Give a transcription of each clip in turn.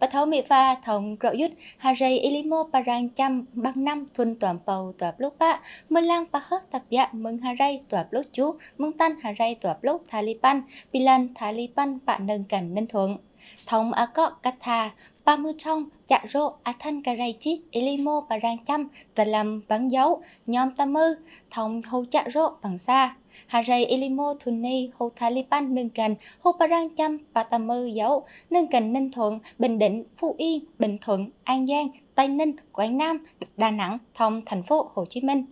bà thấu mỹ pha thống gạo yút. Hà rây ilimo parang chăm, băng năm, thuần toàn bầu tòa lúc bạ. Mơ lang, bà hớt tập dạ mừng hà rây tòa lúc chú. Mừng tan, hà rây tòa lúc pilan thali pan. Và nâng cảnh nâng thuận. Thống á có cắt thà ba mươi trong dạ rô a thân cà ray chi elimo parang rang chăm, tà làm bắn dấu. Nhóm ta mơ thống hô dạ rô bằng xa hà ray elimo thun hô Taliban nâng Cần, hô Parang chăm bà dấu nâng Cần ninh thuận bình định phú yên bình thuận an giang tây ninh quảng nam đà nẵng thông thành phố hồ chí minh.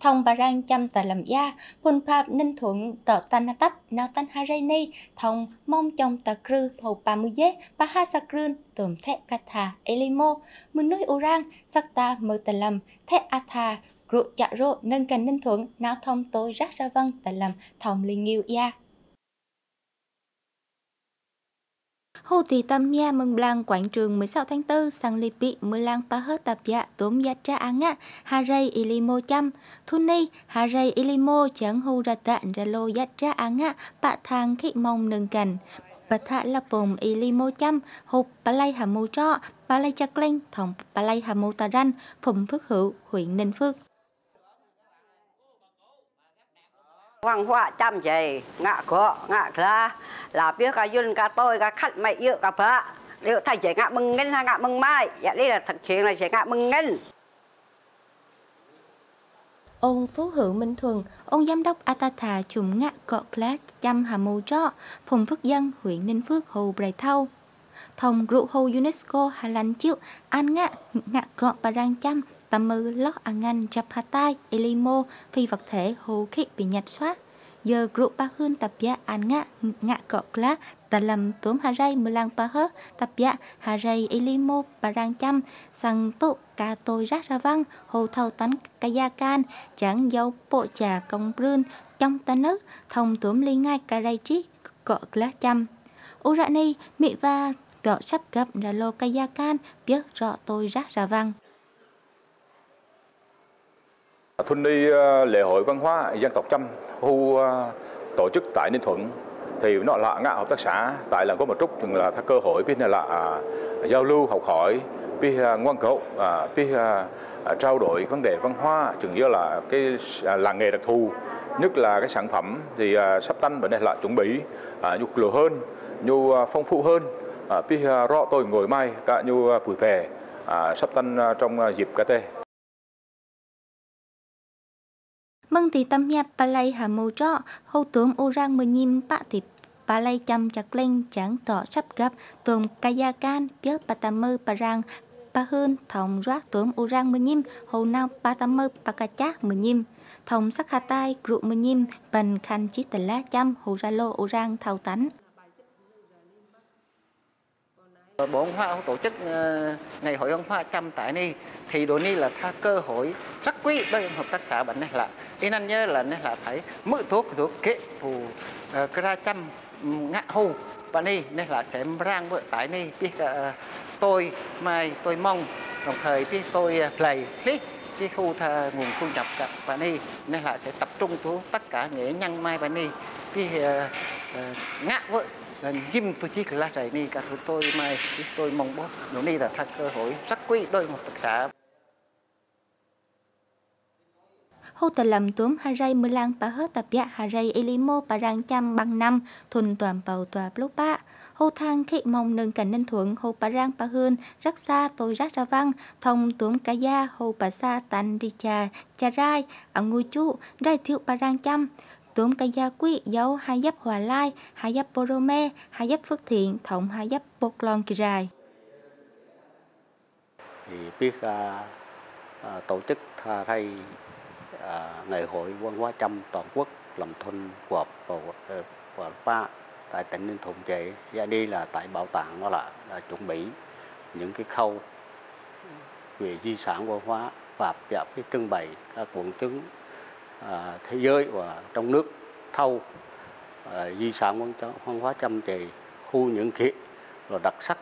Thông bà rang chăm tà làm gia phun phạp ninh thuận tờ tan tấp nào tan ha ni thông mong Chồng tà krư hồ bà mư dế bà ha sa krưn tùm thẹ cà thà elimo mư núi urang sắc ta mơ tà lầm thẹ a thà rượu chả rô, nâng cần ninh thuận. Náo thông tôi rác ra văn tại làm thông linh nghiêu ya dạ. Hồ tỷ Tâm Nha, mừng blang, quảng trường 16 tháng 4 sang Lipi mưa lang pa hết tập dạ tốm gia tra án á Hà Ray Ilimo chăm. Thu Ni, Hà Ray Ilimo chẳng hù ra tạn ra lô gia tra án á bạ thang khị mong nâng cành. Bà thạ là bồm Ilimo chăm. Hộp bà lay hà mô trọ. Bà lay chắc lên thòng bà lay hà mô tà ranh. Phùng phước hữu, huyện Ninh Phước. Hoàng hoa chăm chày ngạ có ngạ ra. Là biết cả dân cả tôi cả khách mày yêu cả phá. Liệu thầy chỉ ngạ mừng ngân hay ngạ mừng mai? Dạ đây là thật chuyện là chỉ ngạ mừng ngân Ông Phú Hữu Minh Thuần, ông giám đốc Atatha chùm ngạ cọ class chăm hà mù trọ, phùng phước dân, huyện Ninh Phước, Hồ Bày Thâu. Thông rượu hồ UNESCO Hà Lan chiếu an ngạ, ngạ cọ bà rang chăm, tầm mư lót ăn ngăn Japatai, Elimo, phi vật thể hồ khí bị nhặt xóa giờ group ba hơn tập giá an ngạ ngạ cọ lá ta làm tốm hà ray mưa lang ba hớ tập giá hà ray elimo bà rang chăm sang tụ ca tôi rác ra văng hồ thâu tánh kaya can chẳng dâu bộ trà công brươn trong ta nước thông tốm ly ngay ca ray trí cọ lá chăm. U Mỹ va gọ sắp gặp ra lô kaya can biết rõ tôi rác ra văng Thuần đi ờ, lễ hội văn hóa dân tộc Chăm Hu ờ, tổ chức tại Ninh Thuận. Thì nó là ngã hợp tác xã, tại làng có một chút chừng là cơ hội, biết là à, giao lưu, học hỏi, biết à, ngoan cậu à, biết trao đổi vấn đề văn hóa, chừng như là cái làng nghề đặc thù. Nhất là cái sản phẩm thì sắp tanh vấn đây là chuẩn bị nhu lửa hơn, nhu phong phú hơn biết rõ tôi ngồi mai, cả nhu bùi phè sắp tanh trong dịp KT Mừng thì tâm nhập palay hà mô trọ, hầu tướng ô rang mơ nhim bạ thì palay chăm chặt lên chẳng tỏ sắp gặp tùm kaya can biết bà tà mơ bà rang bà hơn thòng rót tướng ô rang mơ nhìm, hầu nào bà tà mơ bà cà chác mơ nhìm. thòng sắc hà tai grụ mơ nhìm, bần khăn chí tà lá chăm hồ ra lô ô rang thao tánh. Bộ Văn hóa tổ chức ờ, ngày hội văn hóa trăm tại ni thì đồ ni là tha cơ hội rất quý đối với hợp tác xã bệnh này là ý anh nhớ là nên là phải mượn thuốc thuốc kế phù ờ, cái ra trăm ngã hù. Và đi nên là sẽ rang vợ tại ni biết uh, tôi mai tôi mong đồng thời biết tôi play click cái khu thờ nguồn thu nhập các bạn đi nên là sẽ tập trung thu tất cả nghệ nhân mai bạn đi. Cái uh, ờ, ngã vợ Jim tôi chỉ là này ni cả tôi mai tôi mong bố nó ni là thật cơ hội rất quý đôi một tất cả hô tờ lầm túm hà ray mưa lang bà hết tập dạ hà ray elimo bà rang chăm bằng năm thuần toàn bầu tòa lúc ba hô thang khi mong nâng cảnh ninh thuận hô bà rang bà hương rất xa tôi rắc ra văn thông túm cá gia hô bà sa tành đi trà trà rai ở ngôi chú rai thiệu bà rang chăm túm cả gia quý dấu hai giáp hòa lai hai giáp borome hai giáp phước thiện thống hai giáp bột lon kỳ rai thì biết uh, uh, tổ chức uh, À, ngày hội văn hóa trăm toàn quốc làm thôn của ờ, của ba tại tỉnh Ninh Thuận về ra đi là tại bảo tàng đó là, là chuẩn bị những cái khâu về di sản văn hóa và dạp cái trưng bày các quần chứng à, thế giới và trong nước thâu à, di sản văn, văn hóa trăm trì khu những kiện là đặc sắc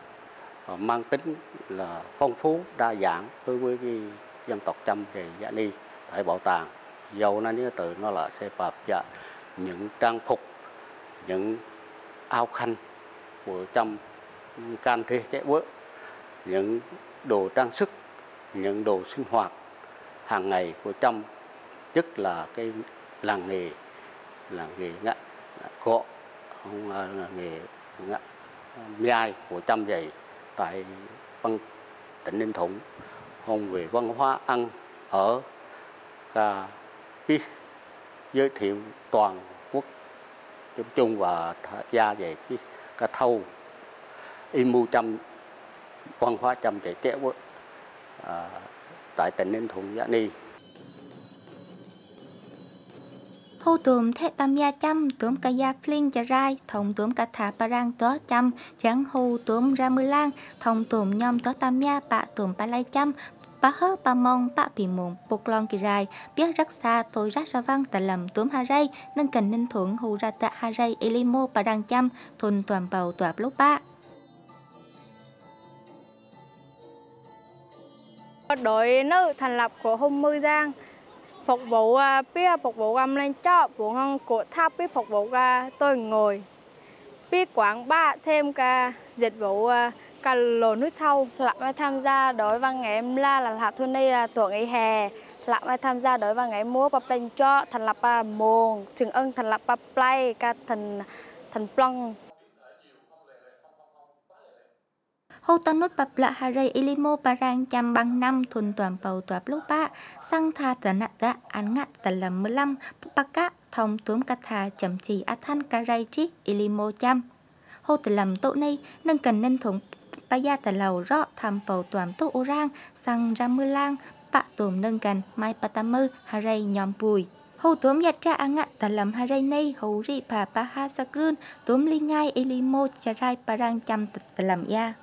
và mang tính là phong phú đa dạng đối với cái dân tộc trăm trì dạ ni tại bảo tàng. Dâu nó nhớ từ nó là xe bạp và những trang phục những áo khăn của trong can thế chế bước những đồ trang sức những đồ sinh hoạt hàng ngày của trăm nhất là cái làng nghề làng nghề ngã cọ, không à, là nghề ngã nhai của trăm dày tại văn tỉnh ninh thuận. Không về văn hóa ăn ở cả biết giới thiệu toàn quốc chung chung và gia về cái cái thâu. Imu trăm văn hóa trăm để trẻ à, tại tỉnh ninh thuận gia ni. Hô tùm thế tam gia chăm tùm ca gia phlinh chả rai thông tùm ca thả bà rang tó chăm chẳng hù tùm ra mư lang thông tùm nhom tó tam gia bạ tùm bà lai chăm và hơ bà mong bà bị mụn bột lon kỳ rai. Biết rất xa, tôi rác ra văn tại lầm tuấn hà ray nên cần ninh thuận, hù ra tạ hà ray elimo bà đang chăm thôn toàn bầu tòa lúc ba đội nữ thành lập của hôm mưa Giang. Phục vụ à, biết à, phục vụ âm lên cho vụ ngon của tháp biết phục vụ ra tôi ngồi. Biết quảng bá thêm cả dịch vụ à, cả lồ núi thâu lại tham gia đối văn nghệ la là hạt thôn đây là tuổi nghỉ hè. Lại tham gia đối văn nghệ múa và play cho thành lập ba môn trường ân thành lập ba play cả thành thành plong. Hô tân nút bập lạ hà rây ilimo parang chăm băng năm thuần toàn bầu toạp lúc ba sang tha tà nạ tạ án ngạ tà lầm mơ lâm baka thông tuốm cà thà chậm chỉ á thân cà rây chi ilimo chăm. Hô tà lầm tổ này nâng cần nên thủng ba gia tà lầu rõ tham bầu toàn tốt ô rang sang ra mưa lang bạ tùm nâng gần, mai patamư hà rây nhóm bùi. Hầu tốm giặt ra ăn ngạn tà lầm hà rây nay hầu ri bà pa ha rươn, tốm ly ngai elimo cha rai parang chăm tà lầm ya